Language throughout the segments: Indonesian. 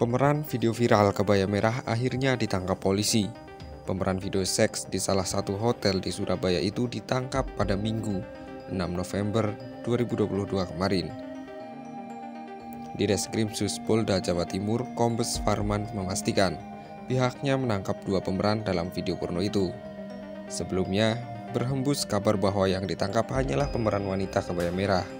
Pemeran video viral kebaya merah akhirnya ditangkap polisi. Pemeran video seks di salah satu hotel di Surabaya itu ditangkap pada Minggu 6 November 2022 kemarin. Di Reskrimsus Polda Jawa Timur, Kombes Farman memastikan pihaknya menangkap dua pemeran dalam video porno itu. Sebelumnya, berhembus kabar bahwa yang ditangkap hanyalah pemeran wanita kebaya merah.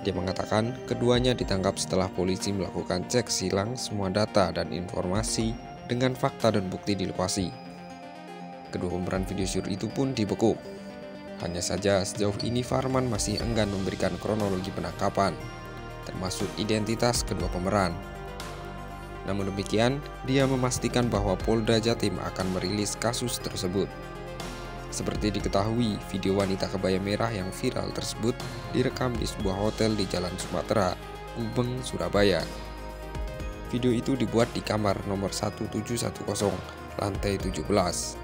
Dia mengatakan keduanya ditangkap setelah polisi melakukan cek silang semua data dan informasi dengan fakta dan bukti di lokasi. Kedua pemeran video syur itu pun dibekuk. Hanya saja sejauh ini Farman masih enggan memberikan kronologi penangkapan, termasuk identitas kedua pemeran. Namun demikian, dia memastikan bahwa Polda Jatim akan merilis kasus tersebut. Seperti diketahui, video wanita kebaya merah yang viral tersebut direkam di sebuah hotel di Jalan Sumatera, Gubeng, Surabaya. Video itu dibuat di kamar nomor 1710, lantai 17.